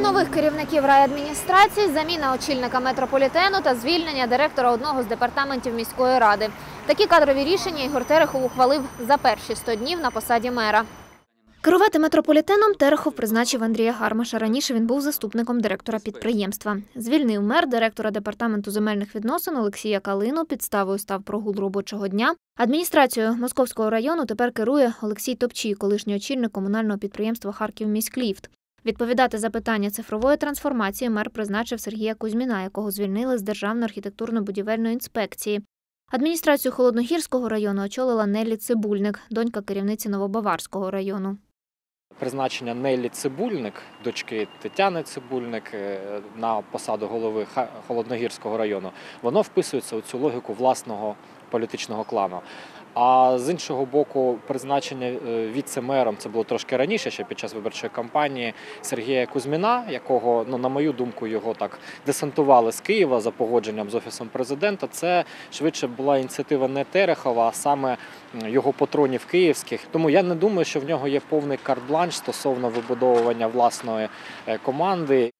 Нових керівників райадміністрації, заміна очільника метрополітену та звільнення директора одного з департаментів міської ради. Такі кадрові рішення Ігор Терехов ухвалив за перші 100 днів на посаді мера. Керувати метрополітеном Терехов призначив Андрія Гармаша. Раніше він був заступником директора підприємства. Звільнив мер директора департаменту земельних відносин Олексія Калину. Підставою став прогул робочого дня. Адміністрацією Московського району тепер керує Олексій Топчій, колишній очільник комунального підприємства Харківміськліфт. Відповідати за питання цифрової трансформації мер призначив Сергія Кузьміна, якого звільнили з Державної архітектурно-будівельної інспекції. Адміністрацію Холодногірського району очолила Неллі Цибульник, донька керівниці Новобаварського району. Призначення Неллі Цибульник, дочки Тетяни Цибульник е, на посаду голови Холодногірського району, воно вписується у цю логіку власного політичного клану. А з іншого боку, призначення е, віце-мером це було трошки раніше, ще під час виборчої кампанії Сергія Кузьміна, якого, ну на мою думку, його так десантували з Києва за погодженням з офісом президента. Це швидше була ініціатива не Терехова, а саме його патронів київських. Тому я не думаю, що в нього є повний карт-бланш стосовно вибудовування власної е, команди.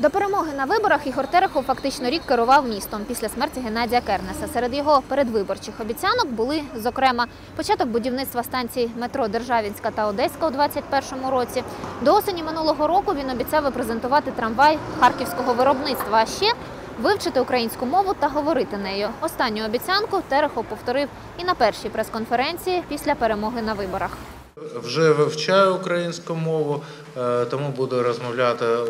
До перемоги на виборах Ігор Терехов фактично рік керував містом після смерті Геннадія Кернеса. Серед його передвиборчих обіцянок були, зокрема, початок будівництва станцій метро Державінська та Одеська у 2021 році. До осені минулого року він обіцяв презентувати трамвай харківського виробництва. А ще вивчити українську мову та говорити нею. Останню обіцянку Терехов повторив і на першій прес-конференції після перемоги на виборах. Вже вивчаю українську мову, е, тому буду розмовляти е, е,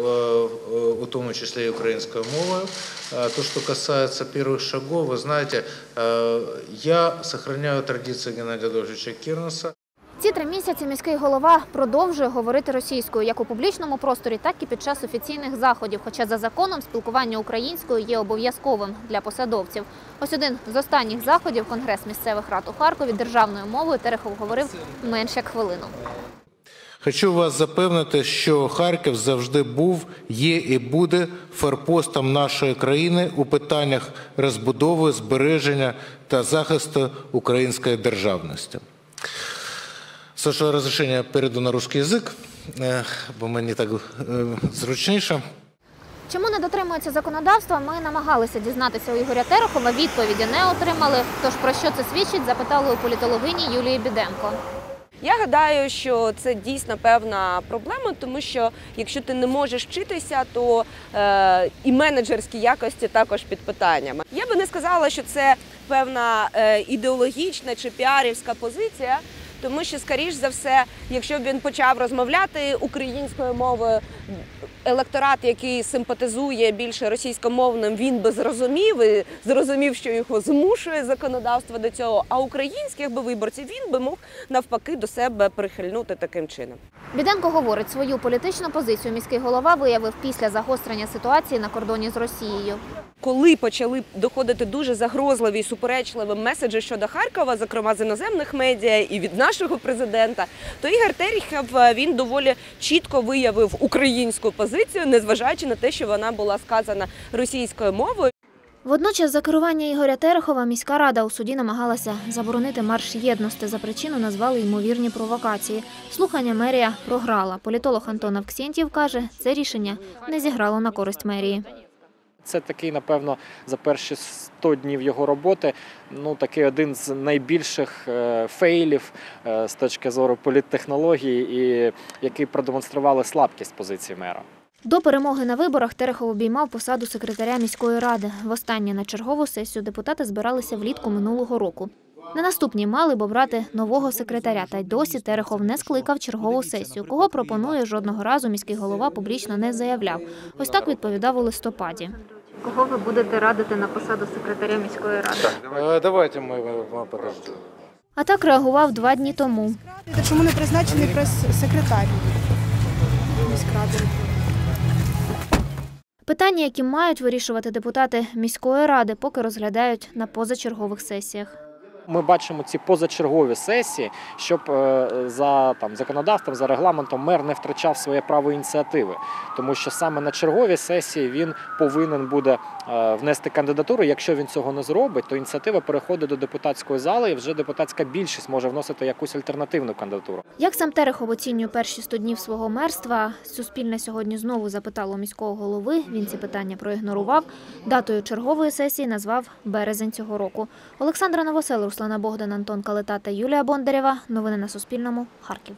у тому числі і українською мовою. Е, То, что касается первых шагов, вы знаете, э, я сохраняю традиции Геннадия Адольфовича Кирнеса. Ці три місяці міський голова продовжує говорити російською як у публічному просторі, так і під час офіційних заходів. Хоча за законом спілкування українською є обов'язковим для посадовців. Ось один з останніх заходів Конгрес місцевих рад у Харкові державною мовою Терехов говорив менш як хвилину. Хочу вас запевнити, що Харків завжди був, є і буде форпостом нашої країни у питаннях розбудови, збереження та захисту української державності. Вашого розрішення перейду на русский язик, бо мені так е, зручніше. Чому не дотримується законодавства? Ми намагалися дізнатися у Ігоря Терехова. Відповіді не отримали. Тож про що це свідчить, запитали у політологині Юлії Біденко. Я гадаю, що це дійсно певна проблема, тому що якщо ти не можеш вчитися, то е, і менеджерські якості також під питаннями. Я би не сказала, що це певна е, ідеологічна чи піарівська позиція. Тому що, скоріш за все, якщо б він почав розмовляти українською мовою, електорат, який симпатизує більше російськомовним, він би зрозумів і зрозумів, що його змушує законодавство до цього. А українських би виборців він би мог навпаки до себе прихильнути таким чином. Біденко говорить, свою політичну позицію міський голова виявив після загострення ситуації на кордоні з Росією. Коли почали доходити дуже загрозливі і суперечливі меседжі щодо Харкова, зокрема з іноземних медіа і від нашого президента, то Ігор Терехов е, він доволі чітко виявив українську позицію, незважаючи на те, що вона була сказана російською мовою. Водночас за керування Ігоря Терехова міська рада у суді намагалася заборонити марш єдності. За причину назвали ймовірні провокації. Слухання мерія програла. Політолог Антон Авксєнтів каже, це рішення не зіграло на користь мерії. Це такий, напевно, за перші 100 днів його роботи. Ну, такий один з найбільших е, фейлів е, з точки зору політтехнології, і який продемонстрували слабкість позиції мера. До перемоги на виборах Терехов обіймав посаду секретаря міської ради. Востаннє на чергову сесію депутати збиралися влітку минулого року. На наступній мали б обрати нового секретаря, та й досі Терехов не скликав чергову сесію. Кого пропонує жодного разу міський голова публічно не заявляв. Ось так відповідав у листопаді. Кого ви будете радити на посаду секретаря міської ради? Е, Давайте ми вам подождемо. А так реагував два дні тому. Чому не призначений прес-секретар міськради? Питання, які мають вирішувати депутати міської ради, поки розглядають на позачергових сесіях. Ми бачимо ці позачергові сесії, щоб е, за там законодавством, за регламентом мер не втрачав своє право ініціативи. тому що саме на черговій сесії він повинен буде е, внести кандидатуру. Якщо він цього не зробить, то ініціатива переходить до депутатської зали, і вже депутатська більшість може вносити якусь альтернативну кандидатуру. Як сам Терехов оцінює перші 100 днів свого мерства, Суспільне сьогодні знову запитало міського голови. Він ці питання проігнорував. Датою чергової сесії назвав березень цього року. Олександра Новосел, Руслана Богдан, Антон Калита та Юлія Бондарєва. Новини на Суспільному. Харків.